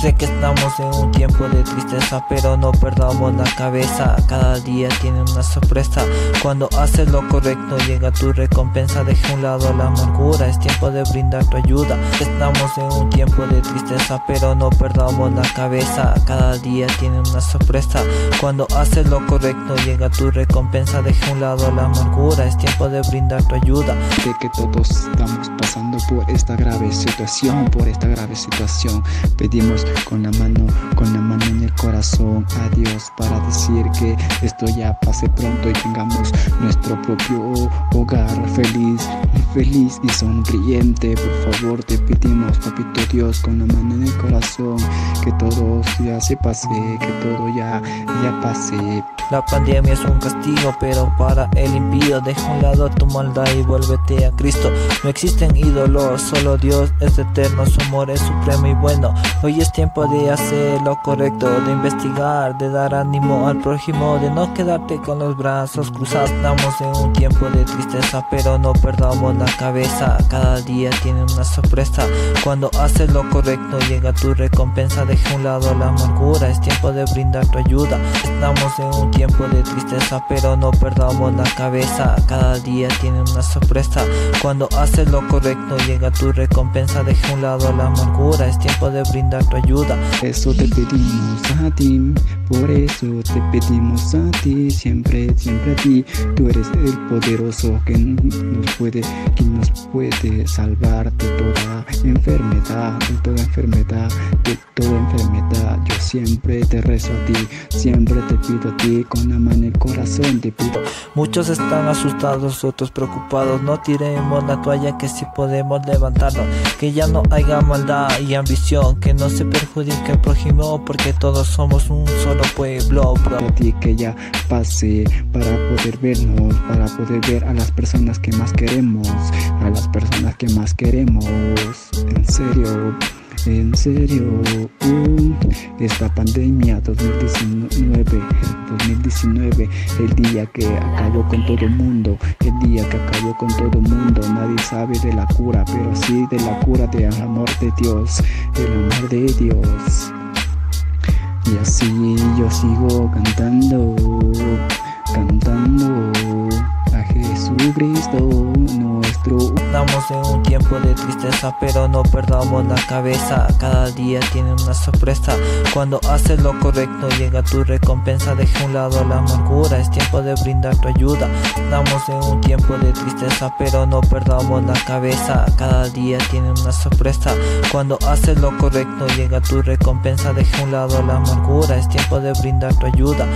Sé que estamos en un tiempo de tristeza, pero no perdamos la cabeza. Cada día tiene una sorpresa. Cuando haces lo correcto, llega tu recompensa. Deja a un lado la amargura, es tiempo de brindar tu ayuda. Estamos en un tiempo de tristeza, pero no perdamos la cabeza. Cada día tiene una sorpresa. Cuando haces lo correcto, llega tu recompensa. Deja a un lado la amargura, es tiempo de brindar tu ayuda. Sé que todos estamos pasando por esta grave situación, por esta grave situación. Pedimos con la mano, con la mano en el corazón. A Dios para decir que esto ya pase pronto y tengamos nuestro propio hogar feliz, feliz y sonriente. Por favor te pedimos, papito Dios, con la mano en el corazón, que todo ya se pase, que todo ya, ya pase. La pandemia es un castigo, pero para el impío deja un lado tu maldad y vuélvete a Cristo. No existen ídolos, solo Dios es eterno, su amor es supremo y bueno. Hoy es tiempo de hacer lo correcto, de investigar, de dar ánimo al prójimo, de no quedarte con los brazos cruzados. Estamos en un tiempo de tristeza, pero no perdamos la cabeza. Cada día tiene una sorpresa. Cuando haces lo correcto, llega tu recompensa. Deja un lado la amargura, es tiempo de brindar tu ayuda. Estamos en un tiempo de tristeza, pero no perdamos la cabeza. Cada día tiene una sorpresa. Cuando haces lo correcto, llega tu recompensa. Deja un lado la amargura, es tiempo de brindar tu ayuda. Eso te pedimos a ti, por eso te pedimos a ti, siempre, siempre a ti. Tú eres el poderoso que nos puede, que nos puede salvar de toda enfermedad, de toda enfermedad, de toda enfermedad. Siempre te rezo a ti, siempre te pido a ti con la mano el corazón te pido. Muchos están asustados, otros preocupados. No tiremos la toalla que si podemos levantarnos. Que ya no haya maldad y ambición. Que no se perjudique el prójimo porque todos somos un solo pueblo. Bro. A ti que ya pase para poder vernos, para poder ver a las personas que más queremos, a las personas que más queremos. En serio. En serio, uh, esta pandemia 2019, 2019, el día que acabó con todo el mundo, el día que acabó con todo el mundo, nadie sabe de la cura, pero sí de la cura del amor de Dios, el amor de Dios. Y así yo sigo cantando, cantando Estamos en un tiempo de tristeza, pero no perdamos la cabeza. Cada día tiene una sorpresa. Cuando haces lo correcto, llega tu recompensa. Deja un lado la amargura, es tiempo de brindar tu ayuda. Estamos en un tiempo de tristeza, pero no perdamos la cabeza. Cada día tiene una sorpresa. Cuando haces lo correcto, llega tu recompensa. Deja un lado la amargura, es tiempo de brindar tu ayuda.